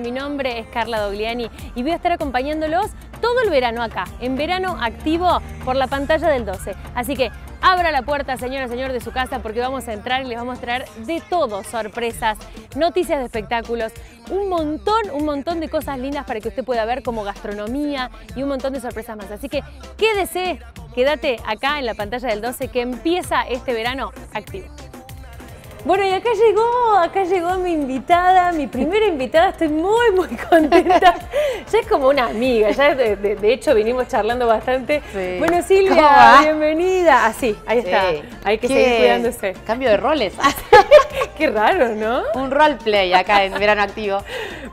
Mi nombre es Carla Dogliani y voy a estar acompañándolos todo el verano acá, en verano activo por la pantalla del 12. Así que abra la puerta, señora, señor, de su casa porque vamos a entrar y les vamos a traer de todo, sorpresas, noticias de espectáculos, un montón, un montón de cosas lindas para que usted pueda ver como gastronomía y un montón de sorpresas más. Así que quédese, quédate acá en la pantalla del 12 que empieza este verano activo. Bueno, y acá llegó, acá llegó mi invitada, mi primera invitada, estoy muy, muy contenta. ya es como una amiga, ya de, hecho vinimos charlando bastante. Bueno, Silvia, bienvenida. Así, ah, ahí está, hay que seguir cuidándose. Cambio de roles. Qué raro, ¿no? Un roleplay acá en Verano Activo.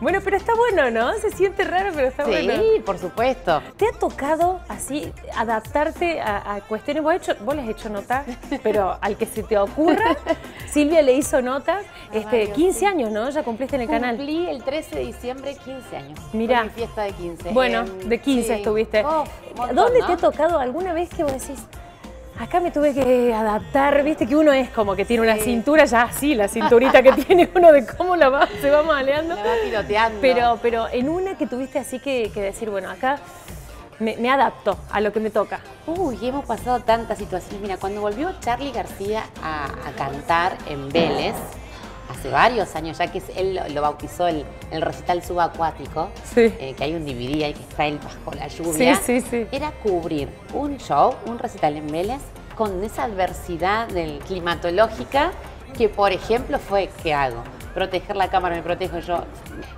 Bueno, pero está bueno, ¿no? Se siente raro, pero está bueno. Sí, por supuesto. ¿Te ha tocado así adaptarte a, cuestiones? Vos, hecho, vos les has hecho nota, pero al que se te ocurra, Silvia le hizo notas. Este, 15 años, ¿no? Ya cumpliste en el canal. Cumplí el 13 de diciembre 15 años. Mira. mi fiesta de 15. Bueno, de 15 estuviste. Oh, ¿Dónde te ha tocado alguna vez que vos decís, Acá me tuve que adaptar, viste que uno es como que tiene una cintura ya así, la cinturita que tiene uno de cómo la va, se va maleando. La va. Pero, pero en una que tuviste así que, decir, bueno, acá me, adapto a lo que me toca. Uy, hemos pasado tantas situaciones. Mira, cuando volvió Charlie García a, cantar en Vélez, hace varios años ya que él lo bautizó el, recital subacuático, eh, que hay un DVD ahí que está él bajo la lluvia, sí, sí, era cubrir un show, un recital en Vélez, con esa adversidad del climatológica que, por ejemplo, fue, ¿qué hago? Proteger la cámara, me protejo yo.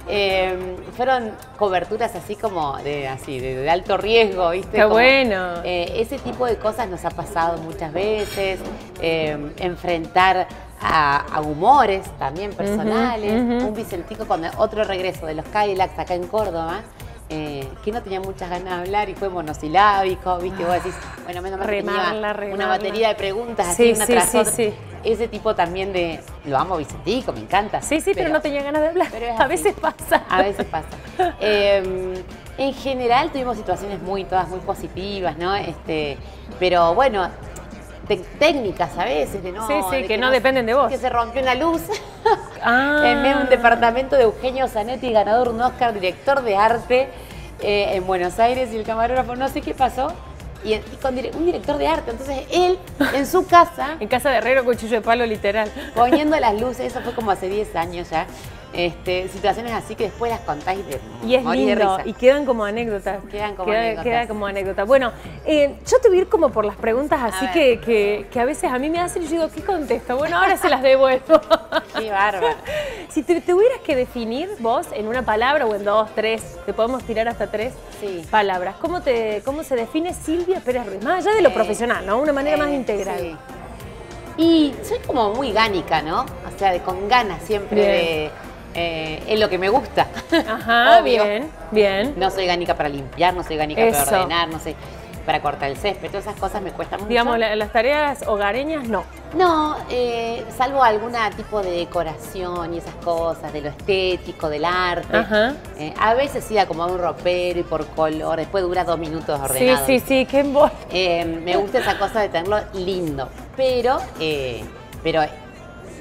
Em, fueron coberturas así como de, así, de, alto riesgo, ¿viste? Qué bueno. Eh, ese tipo de cosas nos ha pasado muchas veces. Em, enfrentar a, humores también personales. Un Vicentico con otro regreso de los Cadillacs acá en Córdoba. Eh, que no tenía muchas ganas de hablar y fue monosilábico, ¿viste? Vos decís, bueno, menos mal tenía una batería de preguntas así, una tras otra. Ese tipo también de, lo amo Vicentico, me encanta. Sí, sí, pero, no tenía ganas de hablar. a veces pasa. A veces pasa. Em, en general tuvimos situaciones muy, todas muy positivas, ¿no? Este, pero bueno, técnicas a veces, de no. Sí, sí, que, no, dependen de vos. Que se rompió una luz ah. en un departamento de Eugenio Zanetti, ganador de un Oscar, director de arte eh, en Buenos Aires, y el camarógrafo, no sé qué pasó. Y, con un director de arte. Entonces él, en su casa. en casa de Herrero, cuchillo de palo, literal. Poniendo las luces, eso fue como hace 10 años ya. Este, situaciones así que después las contáis de Y es lindo, y quedan como anécdotas. Quedan como anécdotas. Queda como anécdota. Bueno, eh, yo te voy a ir como por las preguntas así que, que, a veces a mí me hacen y yo digo, ¿qué contesto? Bueno, ahora se las devuelvo. Qué bárbaro. si te tuvieras que definir vos en una palabra o en dos, tres, te podemos tirar hasta tres palabras, ¿cómo, te, ¿cómo se define Silvia Pérez Ruiz? Más allá de lo eh, profesional, ¿no? Una manera más integral. Y soy como muy gánica, ¿no? O sea, de, con ganas siempre de eh, es lo que me gusta. Ajá, bien, bien. No soy gánica para limpiar, no soy gánica para ordenar, no sé, para cortar el césped, todas esas cosas me cuestan mucho. Digamos, las tareas hogareñas no. No, eh, salvo algún tipo de decoración y esas cosas, de lo estético, del arte. Ajá. Eh, a veces sí da como un ropero y por color, después dura dos minutos ordenado. Sí, sí, sí, qué eh, Me gusta esa cosa de tenerlo lindo, pero, pero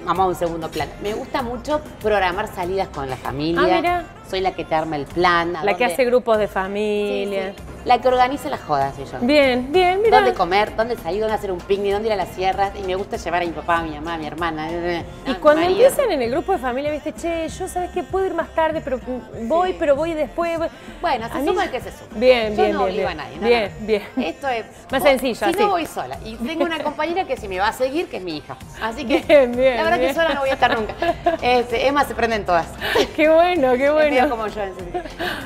vamos a un segundo plan. Me gusta mucho programar salidas con la familia. Ah, Soy la que te arma el plan. La que hace grupos de familia. La que organiza las jodas, soy yo. Bien, bien, mira. Dónde comer, dónde salir, dónde hacer un picnic, dónde ir a las sierras. Y me gusta llevar a mi papá, a mi mamá, a mi hermana. Y cuando empiezan en el grupo de familia, viste, che, yo sabes que puedo ir más tarde, pero voy, pero voy después. Bueno, se suma el que se suma. Bien, yo bien, no bien. Bien, a nadie. bien, bien. Esto es. Más sencillo, Si no voy sola. Y tengo una compañera que si me va a seguir, que es mi hija. Así que. Bien, bien. La verdad que sola no voy a estar nunca. Este, Emma se prenden todas. Qué bueno, qué bueno. como yo, en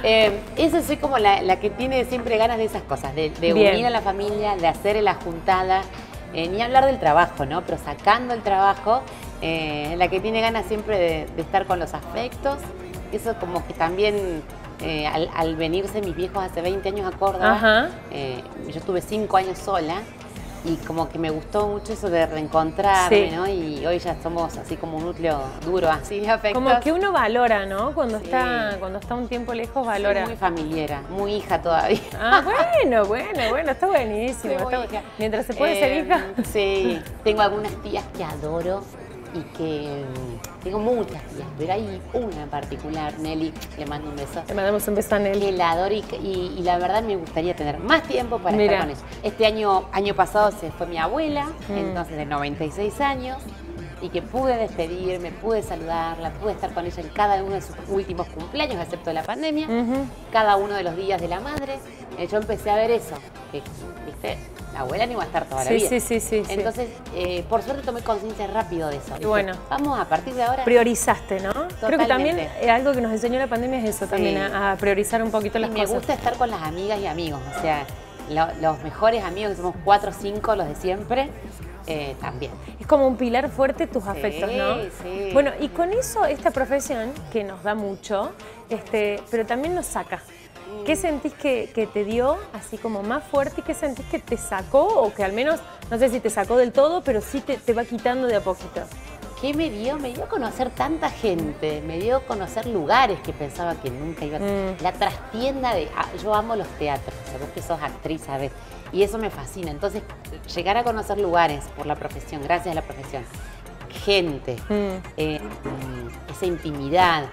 eh, esa soy como la, que tiene siempre ganas de esas cosas, de, unir a la familia, de hacer la juntada, eh, ni hablar del trabajo, ¿no? Pero sacando el trabajo, eh, la que tiene ganas siempre de, estar con los afectos. Eso como que también al, venirse mis viejos hace 20 años a Córdoba, yo estuve 5 años sola y como que me gustó mucho eso de reencontrarme, ¿no? Y hoy ya somos así como un núcleo duro, así de afectos. Como que uno valora, ¿no? Cuando está cuando está un tiempo lejos, valora. Soy muy familiera, muy hija todavía. Ah, bueno, bueno, bueno, está buenísimo. Mientras se puede ser em, hija. Sí, tengo algunas tías que adoro, y que mm, tengo muchas tías, pero hay una en particular, Nelly, le mando un beso. Le mandamos un beso a Nelly. Que la adoro y, la verdad me gustaría tener más tiempo para estar con ella. Este año, año pasado se fue mi abuela, mm. entonces de 96 años, y que pude despedirme, pude saludarla, pude estar con ella en cada uno de sus últimos cumpleaños, excepto la pandemia, cada uno de los días de la madre. Eh, yo empecé a ver eso, que, viste, la abuela ni va a estar toda la vida. Sí, sí, sí. Entonces, eh, por suerte tomé conciencia rápido de eso. Y bueno. Vamos a partir de ahora. Priorizaste, ¿no? Creo que también eh, algo que nos enseñó la pandemia es eso también, a, priorizar un poquito las cosas. Me gusta estar con las amigas y amigos, o sea, los mejores amigos, que somos cuatro o cinco, los de siempre. Eh, también. Es como un pilar fuerte tus afectos, ¿no? Sí. Bueno, y con eso, esta profesión, que nos da mucho, este, pero también nos saca. ¿Qué sentís que, te dio así como más fuerte y qué sentís que te sacó o que al menos, no sé si te sacó del todo, pero sí te, va quitando de a poquito? ¿Qué me dio? Me dio conocer tanta gente, me dio conocer lugares que pensaba que nunca iba a... Mm. La trastienda de... Ah, yo amo los teatros, sabes que sos actriz, ¿sabes? Y eso me fascina. Entonces, llegar a conocer lugares por la profesión, gracias a la profesión, gente, mm. Eh, esa intimidad,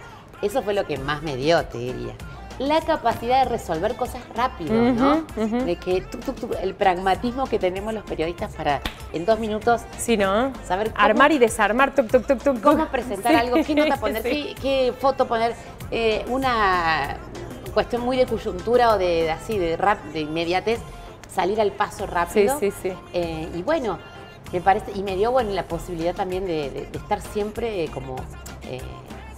eso fue lo que más me dio, te diría la capacidad de resolver cosas rápido, ¿no? De que el pragmatismo que tenemos los periodistas para en dos minutos sí, ¿no? saber armar y desarmar, cómo presentar algo, qué nota poner, qué, foto poner, eh, una cuestión muy de coyuntura o de, así de rap, de inmediatez, salir al paso rápido. Sí, sí, sí. Eh, y bueno, me parece y me dio bueno la posibilidad también de, estar siempre como eh,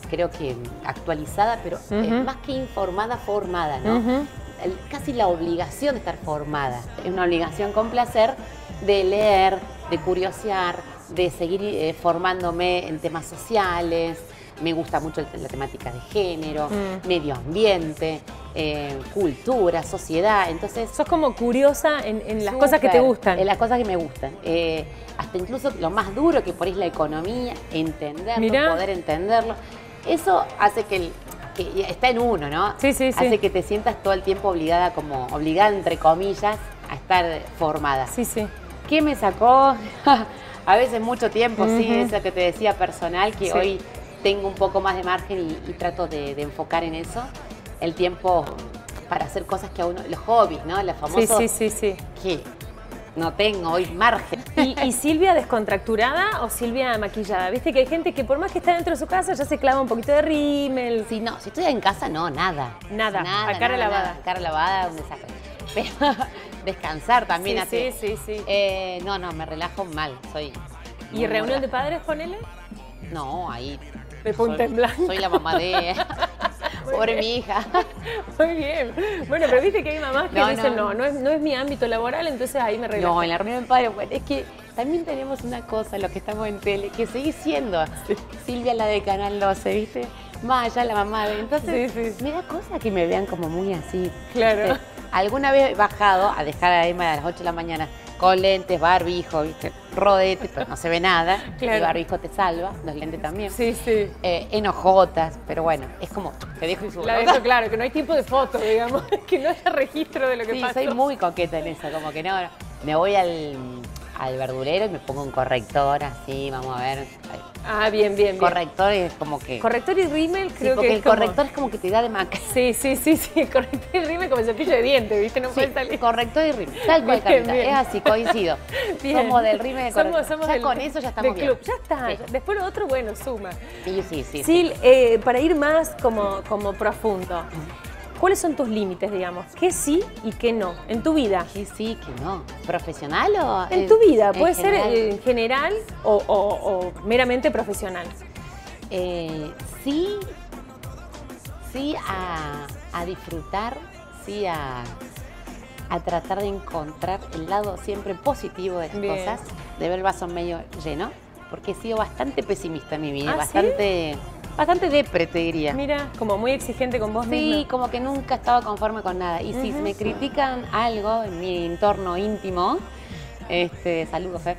creo que actualizada, pero más que informada, formada, ¿no? casi la obligación de estar formada. Es una obligación con placer de leer, de curiosear, de seguir eh, formándome en temas sociales. Me gusta mucho la temática de género, mm. medio ambiente, eh, cultura, sociedad. Entonces. Sos como curiosa en, las cosas que te gustan. En las cosas que me gustan. Eh, hasta incluso lo más duro que por ahí es la economía, entenderlo, poder entenderlo. Eso hace que, está en uno, ¿no? Sí, sí, sí. Hace que te sientas todo el tiempo obligada, como obligada entre comillas, a estar formada. Sí, sí. ¿Qué me sacó? a veces mucho tiempo, sí, eso que te decía personal, que hoy tengo un poco más de margen y, trato de, enfocar en eso. El tiempo para hacer cosas que a uno, los hobbies, ¿no? Los famosos. Sí, sí, sí, sí no tengo hoy margen. ¿Y, Silvia descontracturada o Silvia maquillada? Viste que hay gente que por más que está dentro de su casa ya se clava un poquito de rímel. Sí, no, si estoy en casa no, nada. Nada, a cara lavada. cara lavada, un desastre. Pero descansar también sí, Sí, sí, sí. Eh, no, no, me relajo mal, soy... ¿Y reunión de padres, ponele? No, ahí... De punta en blanco. Soy la mamá de... Pobre mi hija. Muy bien. Bueno, pero viste que hay mamás que dicen, no, no, es, no es mi ámbito laboral, entonces ahí me relajo. No, en la reunión de padre, bueno, es que también tenemos una cosa, los que estamos en tele, que sigue siendo Silvia la de Canal 12, ¿viste? Maya la mamá de... Entonces, me da cosa que me vean como muy así. Claro. Alguna vez he bajado a dejar a Emma a las 8 de la mañana con lentes, barbijo, ¿viste? rodete, pero no se ve nada. El barbijo te salva, los lentes también. Sí, sí. Eh, enojotas, pero bueno, es como, te dejo y subo. La dejo claro, que no hay tiempo de foto, digamos, que no haya registro de lo que pasa. Sí, soy muy coqueta en eso, como que no, me voy al al verdulero y me pongo un corrector así, vamos a ver. Ah, bien, bien, bien. Corrector es como que... Corrector y rímel creo porque que el corrector es como que te da de maca. Sí, sí, sí, sí, corrector y rímel como el cepillo de dientes, ¿viste? No puede salir. corrector y rímel, tal cual, bien, Es así, coincido. Somos del rímel de somos, somos Ya con eso ya estamos bien. Club. Ya está, después lo otro, bueno, suma. Sí, sí, sí. Sil, Eh, para ir más como, como profundo, ¿Cuáles son tus límites, digamos? ¿Qué sí y qué no en tu vida? ¿Qué sí, qué no? ¿Profesional o...? En, tu vida, puede ser en general o, meramente profesional. Eh, sí, sí a, disfrutar, sí a, tratar de encontrar el lado siempre positivo de las cosas, de ver el vaso medio lleno, porque he sido bastante pesimista en mi vida, ¿Ah, bastante bastante depre, te diría. Mira, como muy exigente con vos misma. Sí, como que nunca estaba conforme con nada. Y si me critican algo en mi entorno íntimo, este, saludos, Fer,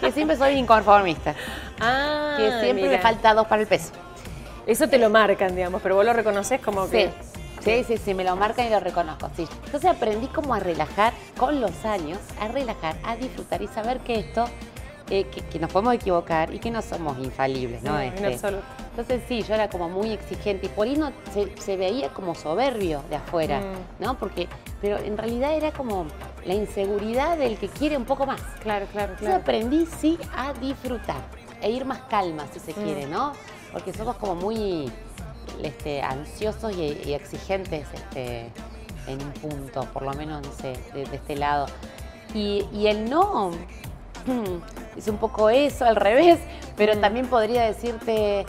que, siempre soy inconformista. Ah, que siempre me falta dos para el peso. Eso te lo marcan, digamos, pero vos lo reconoces como que... Sí, sí, sí, me lo marcan y lo reconozco, sí. Entonces aprendí como a relajar con los años, a relajar, a disfrutar y saber que esto eh, que, nos podemos equivocar y que no somos infalibles, ¿no? en Este, absoluto. entonces sí, yo era como muy exigente y por ahí no se, se veía como soberbio de afuera, Mm. ¿no? Porque, pero en realidad era como la inseguridad del que quiere un poco más. Claro, claro, Entonces claro. aprendí sí a disfrutar e ir más calma si se Mm. quiere, ¿no? Porque somos como muy este, ansiosos y, y exigentes este, en un punto, por lo menos, no sé, de, de este lado. Y, y el no es un poco eso, al revés, pero Mm. también podría decirte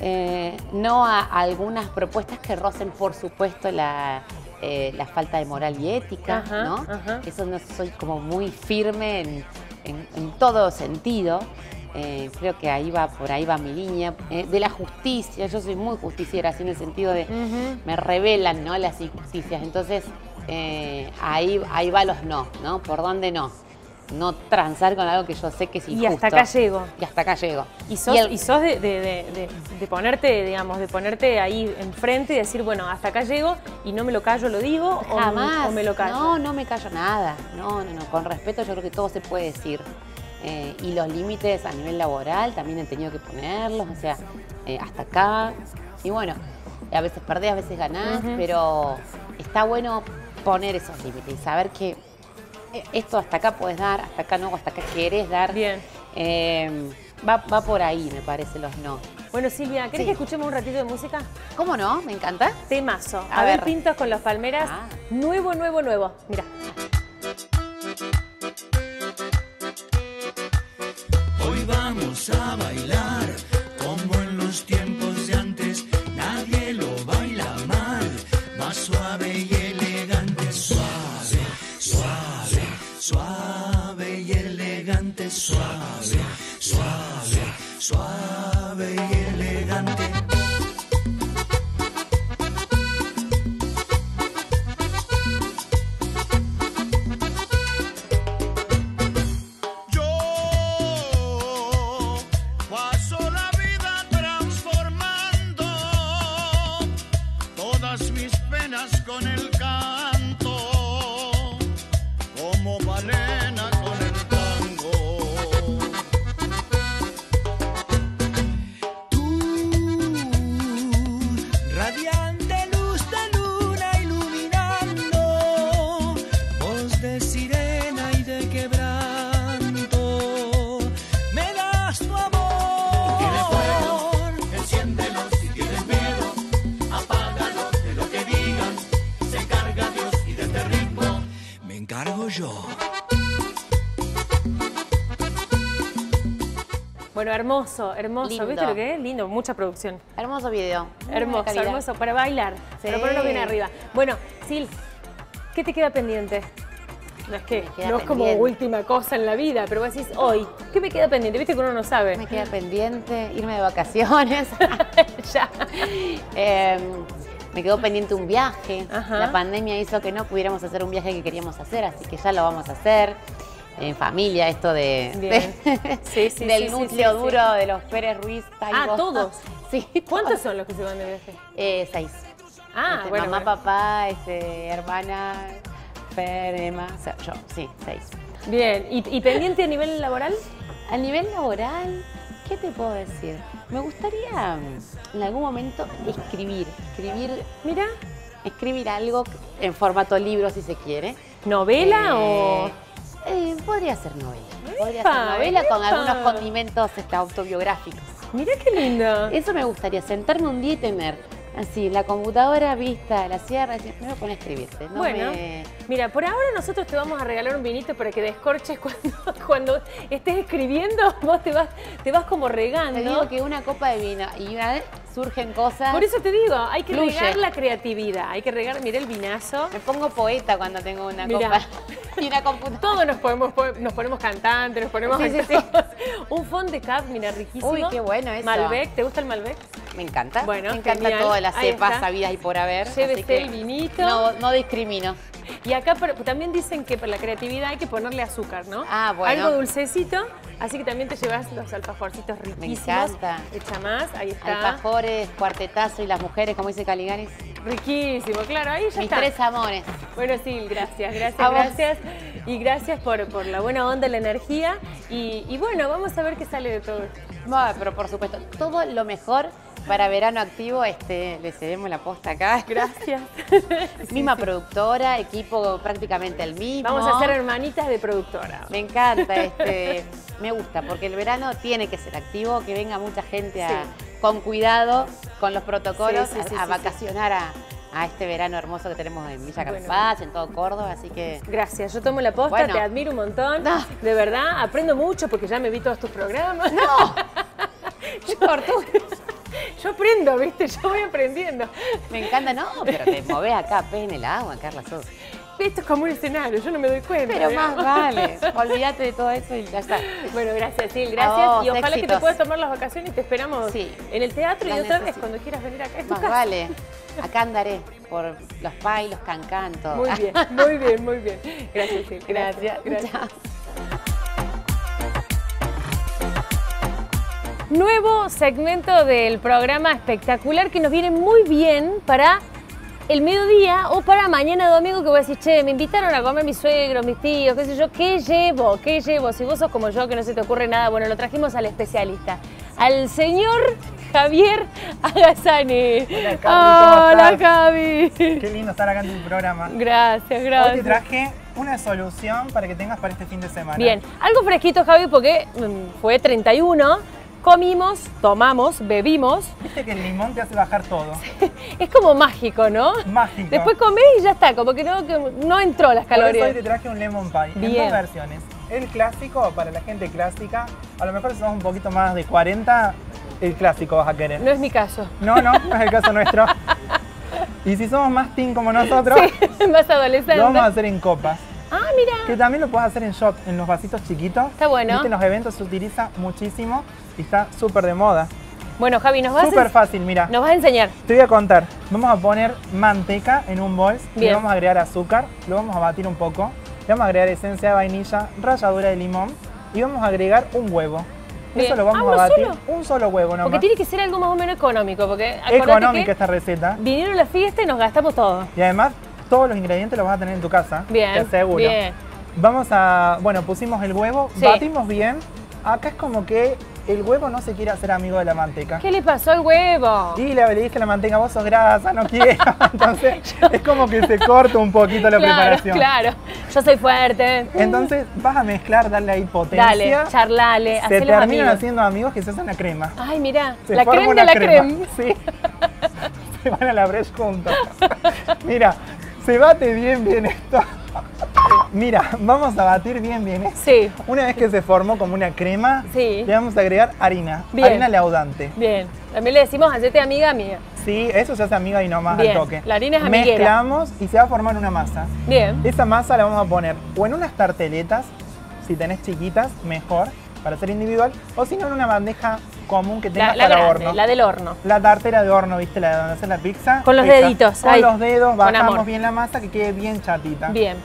eh, no a, a algunas propuestas que rocen, por supuesto, la, eh, la falta de moral y ética, Ajá, ¿no? ajá. Eso no soy como muy firme en, en- en todo sentido. Eh, creo que ahí va, por ahí va mi línea. Eh, de la justicia, yo soy muy justiciera, así en el sentido de me revelan ¿no? las injusticias. Entonces, eh, ahí, ahí va los no, ¿no? ¿Por dónde no? No transar con algo que yo sé que es Y injusto. hasta acá llego. Y hasta acá llego. Y sos, el- y sos de, de- de- de- de ponerte, digamos, de ponerte ahí enfrente y decir, bueno, hasta acá llego y no me lo callo, lo digo, o- Jamás. o, me lo callo. No, no me callo nada. No, no, no. Con respeto yo creo que todo se puede decir. Eh, y los límites a nivel laboral también he tenido que ponerlos. O sea, eh, hasta acá. Y bueno, a veces perdés, a veces ganás, pero está bueno poner esos límites y saber que eh, esto hasta acá puedes dar, hasta acá no, hasta acá querés dar. Bien. Eh, va, va por ahí, me parece, los no. Bueno, Silvia, ¿querés Sí. que escuchemos un ratito de música? ¿Cómo no? Me encanta. Temazo. A ver. Pintos con los Palmeras. Ah. Nuevo, nuevo, nuevo. Mira. Vamos a bailar Hermoso, hermoso. Lindo. ¿Viste lo que es? Lindo, mucha producción. Hermoso video. Hermoso, hermoso. Para bailar. Sí. Para ponerlo bien arriba. Bueno, Sil, ¿qué te queda pendiente? No es que no es como última cosa en la vida, pero vos decís, hoy, ¿qué me queda pendiente? Viste que uno no sabe. Me queda pendiente irme de vacaciones. ya. Eh, me quedó pendiente un viaje. Ajá. La pandemia hizo que no pudiéramos hacer un viaje que queríamos hacer, así que ya lo vamos a hacer. En familia, esto de, de- Sí, sí, del sí, núcleo duro de los Pérez Ruiz. Ah, Taibo. ¿todos? Sí. ¿Cuántos todos. son los que se van de viaje? Eh, seis. Ah, Este, bueno. mamá, bueno. papá, este, hermana, Fer, Emma, o sea, yo, sí, seis. Bien. ¿Y, y pendiente a nivel laboral? A nivel laboral, ¿qué te puedo decir? Me gustaría mm, en algún momento escribir, escribir, Mira, escribir algo en formato libro si se quiere. ¿novela Eh, o...? Eh, podría ser novela. Podría Epa, ser novela con algunos condimentos este, autobiográficos. Mira qué lindo. Eso me gustaría, sentarme un día y tener así la computadora vista, la sierra, me voy a poner a escribirte. No bueno, me- mira, por ahora nosotros te vamos a regalar un vinito para que descorches cuando, cuando estés escribiendo, vos te vas, te vas como regando. Te digo que una copa de vino y una vez surgen cosas. Por eso te digo, hay que Fluye. regar la creatividad, hay que regar, mira el vinazo. Me pongo poeta cuando tengo una Mirá. copa y una computadora. Todos nos podemos, nos ponemos cantantes, nos ponemos Sí, sí, sí. actores. Un fond de cap, mira, riquísimo. Uy, qué bueno eso. Malbec, ¿te gusta el Malbec? Me encanta. Bueno, me encanta genial. todas las cepas sabidas y por haber. Llévese el vinito. No, no discrimino. Y acá pero también dicen que para la creatividad hay que ponerle azúcar, ¿no? Ah, bueno. Algo dulcecito, así que también te llevas los alfajorcitos riquísimos. Me encanta. Echa más, ahí está. Cuartetazo y las mujeres, como dice Caligaris. Riquísimo, claro, ahí ya Mis está. tres amores. Bueno, sí, gracias, gracias, gracias. Y gracias por, por la buena onda, la energía. Y, y bueno, vamos a ver qué sale de todo. Bueno, pero por supuesto, todo lo mejor para verano activo, este, le cedemos la posta acá. Gracias. Misma productora, equipo prácticamente el mismo. Vamos a ser hermanitas de productora. Me encanta, este, me gusta, porque el verano tiene que ser activo, que venga mucha gente a- Sí. Con cuidado, con los protocolos, Sí, sí, sí, a, vacacionar a, a este verano hermoso que tenemos en Villa Bueno. Carpaz, en todo Córdoba, así que... Gracias, yo tomo la posta, Bueno. te admiro un montón. No. De verdad, aprendo mucho porque ya me vi todos tus programas. ¡No! Yo aprendo, ¿viste? Yo voy aprendiendo. Me encanta, no, pero te movés acá, pez en el agua, Carla Sos. Esto es como un escenario, yo no me doy cuenta. Pero digamos. más vale, olvídate de todo eso y ya está. Bueno, gracias, Sil, gracias. Y ojalá que te puedas tomar las vacaciones y te esperamos Sí. en el teatro y otra vez cuando quieras venir acá. Es tu Más casa. vale, acá andaré por los pais, los cancán, todo. Muy bien, muy bien, muy bien. Gracias, Sil. Gracias. Chao. Nuevo segmento del programa espectacular que nos viene muy bien para el mediodía o para mañana domingo que voy a decir, che, me invitaron a comer mis suegros, mis tíos, qué sé yo, ¿qué llevo? ¿Qué llevo? Si vos sos como yo, que no se te ocurre nada, bueno, lo trajimos al especialista, al señor Javier Agassani. Hola, ¿cómo Hola? Javi. Qué lindo estar acá en tu programa. Gracias, Hoy te gracias. traje una solución para que tengas para este fin de semana. Bien, algo fresquito, Javi, porque mm, fue 31, comimos, tomamos, bebimos. Viste que el limón te hace bajar todo. Es como mágico, ¿no? Mágico. Después comés y ya está, como que no, que no entró las Por eso hoy calorías. te traje un lemon pie en dos versiones. El clásico, para la gente clásica, a lo mejor si sos un poquito más de 40, el clásico vas a querer. No es mi caso. No, no, no es el caso nuestro. Y si somos más teen como nosotros, Sí, más adolescente. lo vamos a hacer en copas. Ah, mira. Que también lo puedes hacer en shot, en los vasitos chiquitos. Está bueno. Viste, en los eventos se utiliza muchísimo está súper de moda. Bueno, Javi, nos vas, Súper a, fácil, mira. nos vas a enseñar. Te voy a contar. Vamos a poner manteca en un bol. Le Bien. vamos a agregar azúcar. Lo vamos a batir un poco. Le vamos a agregar esencia de vainilla, ralladura de limón. Y vamos a agregar un huevo. Bien. Eso lo vamos Ah, a ¿uno batir. solo? Un solo huevo nomás. Porque tiene que ser algo más o menos económico, porque Económica que esta receta. vinieron a la fiesta y nos gastamos todo. Y además, todos los ingredientes los vas a tener en tu casa. Bien, Te aseguro. bien. Vamos a. Bueno, pusimos el huevo. Sí. Batimos bien. Acá es como que el huevo no se quiere hacer amigo de la manteca. ¿Qué le pasó al huevo? Y le, le dije a la manteca, vos sos grasa, no quiero. Entonces, es como que se corta un poquito la claro, preparación. claro. Yo soy fuerte. Entonces, vas a mezclar, darle ahí potencia. Dale, charlale, Se terminan amigos. haciendo amigos que se hacen la crema. Ay, mira, Se la crema de la crema. crema. Sí. se van a la brecha juntos. Mira, se bate bien, bien esto. Mira, vamos a batir bien, bien esto. Sí, Una vez que se formó como una crema, Sí. le vamos a agregar harina. Bien. Harina leudante. bien. También le decimos, hacete amiga mía. Sí, eso se hace amiga y no más Bien, al toque. la harina es amiguera. Mezclamos y se va a formar una masa. Bien. Esa masa la vamos a poner o en unas tarteletas, si tenés chiquitas, mejor, para hacer individual, o si no en una bandeja común que tengas la para grande, horno. la del horno. La tartera de horno, ¿viste? La de donde hacer la pizza. Con los esa. deditos, Con ahí. los dedos bajamos bien la masa que quede bien chatita. Bien.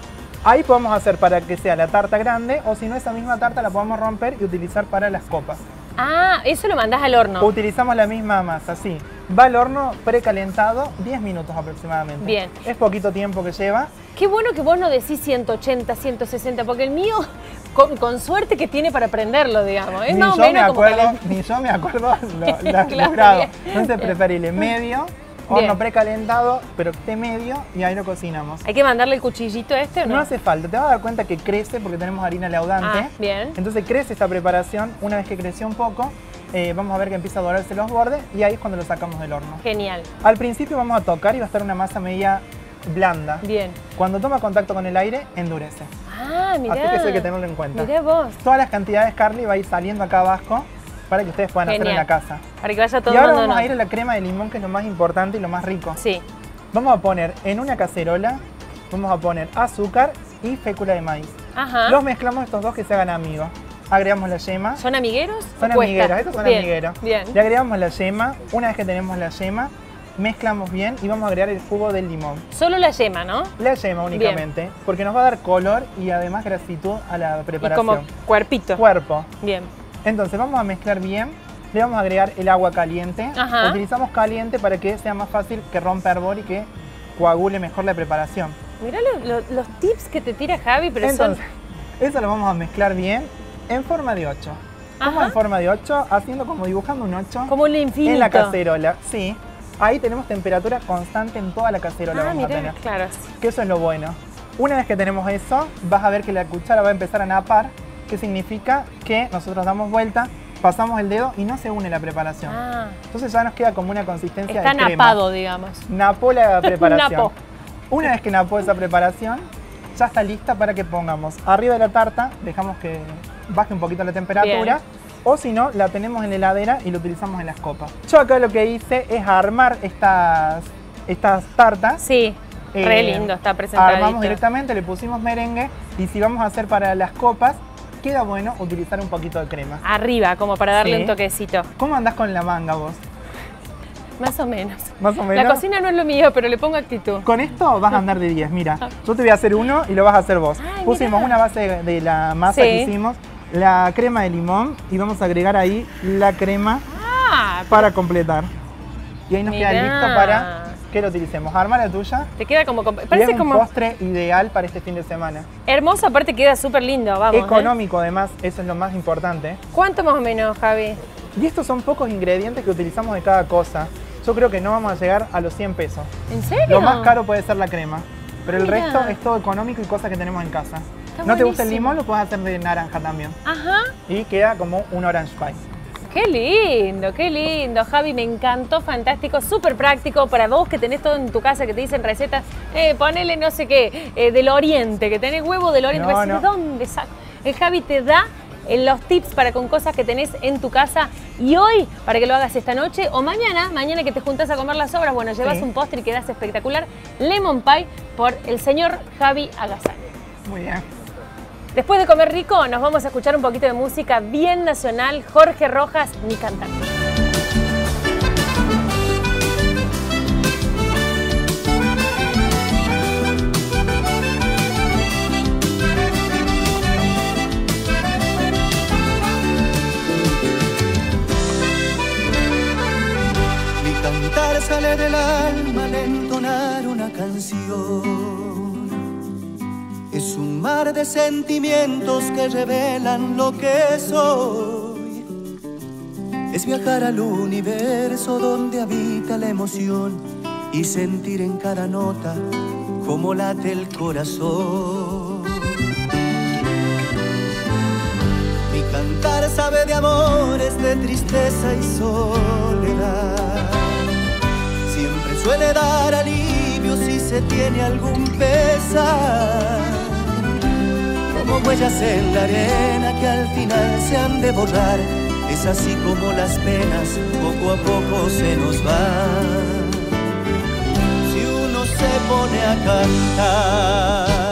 Ahí podemos hacer para que sea la tarta grande o si no esa misma tarta la podemos romper y utilizar para las copas. Ah, eso lo mandás al horno. Utilizamos la misma masa, sí. Va al horno precalentado 10 minutos aproximadamente. Bien. Es poquito tiempo que lleva. Qué bueno que vos no decís 180, 160, porque el mío, con, con suerte que tiene para prenderlo, digamos. Es ni más o yo me menos como acuerdo, calent- ni yo me acuerdo lo, la- Claro, grados. Entonces preferible medio, horno precalentado, pero que esté medio y ahí lo cocinamos. ¿Hay que mandarle el cuchillito este o no? No hace falta, te vas a dar cuenta que crece porque tenemos harina leudante. Ah, bien. Entonces crece esta preparación, una vez que creció un poco, eh, vamos a ver que empieza a dorarse los bordes y ahí es cuando lo sacamos del horno. Genial. Al principio vamos a tocar y va a estar una masa media blanda. Bien. Cuando toma contacto con el aire, endurece. Ah, mirá. Así que eso hay que tenerlo en cuenta. Mirá vos. Todas las cantidades, Carly, va a ir saliendo acá abajo para que ustedes puedan hacer en Genial. la casa. Para que vaya todo y ahora vamos a ir a la crema de limón, que es lo más importante y lo más rico. Sí. Vamos a poner en una cacerola, vamos a poner azúcar y fécula de maíz. Ajá. Los mezclamos estos dos que se hagan amigos. Agregamos la yema. ¿Son amigueros? Son amigueros, estos son Bien, amigueros. Bien. Le agregamos la yema. Una vez que tenemos la yema, mezclamos bien y vamos a agregar el jugo del limón. Solo la yema, ¿no? La yema únicamente, porque nos va a dar color y además grasitud a la Y preparación. como cuerpito. Cuerpo. Bien. Entonces vamos a mezclar bien. Le vamos a agregar el agua caliente. Ajá. Utilizamos caliente para que sea más fácil que rompa hervor y que coagule mejor la preparación. Mirá lo- lo- los tips que te tira Javi, pero Entonces, son... eso lo vamos a mezclar bien en forma de 8. ¿Cómo Ajá. en forma de 8? Haciendo como dibujando un 8 Como un infinito. en la cacerola. Sí. Ahí tenemos temperatura constante en toda la cacerola. Ah, vamos a mirá, tener. claro. Que eso es lo bueno. Una vez que tenemos eso, vas a ver que la cuchara va a empezar a napar, que significa que nosotros damos vuelta, pasamos el dedo y no se une la preparación. Ah, Entonces ya nos queda como una consistencia está de crema. napado, digamos. Napó la preparación. Una vez que napó esa preparación, ya está lista para que pongamos arriba de la tarta, dejamos que baje un poquito la temperatura, o si no, la tenemos en la heladera y lo utilizamos en las copas. Yo acá lo que hice es armar estas, estas tartas. Sí, re Eh, lindo, está presentadito. Armamos directamente, le pusimos merengue y si vamos a hacer para las copas, queda bueno utilizar un poquito de crema. Arriba, como para darle Sí. un toquecito. ¿Cómo andás con la manga vos? Más o menos. Más o menos. La cocina no es lo mío, pero le pongo actitud. Con esto vas a andar de 10, mira. Yo te voy a hacer uno y lo vas a hacer vos. Ay, Pusimos mirá. una base de, la masa Sí. que hicimos, la crema de limón y vamos a agregar ahí la crema Ah, para completar. Y ahí nos queda listo para que lo utilicemos. Arma la tuya. te queda como... y es Parece un como... postre ideal para este fin de semana. Hermoso, aparte queda súper lindo, vamos. ¿eh? Económico además, eso es lo más importante. ¿Cuánto más o menos, Javi? Y estos son pocos ingredientes que utilizamos de cada cosa. Yo creo que no vamos a llegar a los 100 pesos. ¿En serio? Lo más caro puede ser la crema, pero el resto es todo económico y cosas que tenemos en casa. Está ¿No te gusta el limón? Lo puedes hacer de naranja también. Ajá. Y queda como un orange pie. Qué lindo, qué lindo, Javi, me encantó, fantástico, súper práctico para vos que tenés todo en tu casa, que te dicen recetas, eh, ponele no sé qué, eh, del oriente, que tenés huevo del oriente, No, vas a decir, no. ¿de dónde saco? El Javi te da eh, los tips para con cosas que tenés en tu casa y hoy para que lo hagas esta noche o mañana, mañana que te juntás a comer las sobras, bueno, llevas Sí. un postre y quedás espectacular, lemon pie por el señor Javi Agazán. Muy bien. Después de comer rico, nos vamos a escuchar un poquito de música bien nacional. Jorge Rojas, mi cantante. Sale del alma al entonar una canción. Un mar de sentimientos que revelan lo que soy. Es viajar al universo donde habita la emoción y sentir en cada nota cómo late el corazón. Mi cantar sabe de amores, de tristeza y soledad. Siempre suele dar alivio si se tiene algún pesar. Como huellas en la arena que al final se han de borrar. Es así como las penas poco a poco se nos van. Si uno se pone a cantar,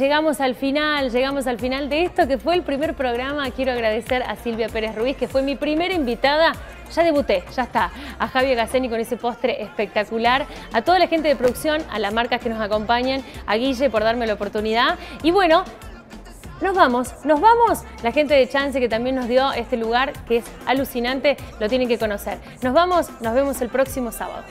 llegamos al final, llegamos al final de esto que fue el primer programa. Quiero agradecer a Silvia Pérez Ruiz, que fue mi primera invitada. Ya debuté, ya está. A Javier Gaceni con ese postre espectacular. A toda la gente de producción, a las marcas que nos acompañan, a Guille por darme la oportunidad. Y bueno, nos vamos, nos vamos. La gente de Chance que también nos dio este lugar que es alucinante, lo tienen que conocer. Nos vamos, nos vemos el próximo sábado.